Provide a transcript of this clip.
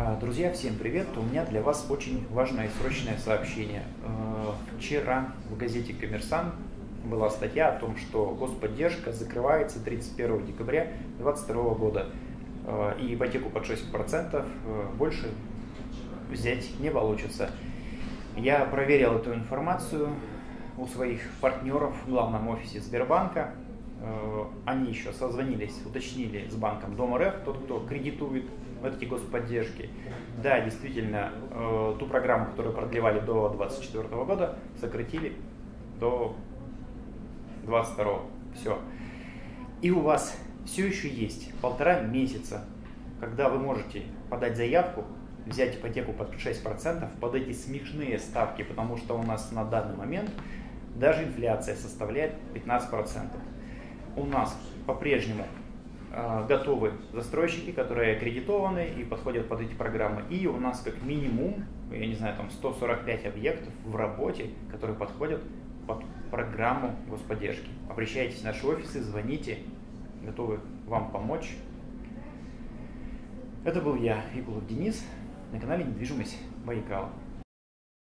А, Друзья, всем привет! У меня для вас очень важное и срочное сообщение. Э, Вчера в газете «Коммерсант» была статья о том, что господдержка закрывается 31 декабря 2022 года. Э, И ипотеку под 6% э, больше взять не получится. Я проверил эту информацию у своих партнеров в главном офисе Сбербанка. Э, Они еще созвонились, уточнили с банком Дом РФ, тот, кто кредитует вот эти господдержки. Да, действительно, э, ту программу, которую продлевали до 2024 года, сократили до 22 Все. И у вас все еще есть полтора месяца, когда вы можете подать заявку, взять ипотеку под 6% под эти смешные ставки, потому что у нас на данный момент даже инфляция составляет 15%. У нас по-прежнему э, готовы застройщики, которые аккредитованы и подходят под эти программы. И у нас как минимум, я не знаю, там 145 объектов в работе, которые подходят под программу господдержки. Обращайтесь в наши офисы, звоните, готовы вам помочь. Это был я, Викулов Денис, на канале «Недвижимость Байкал».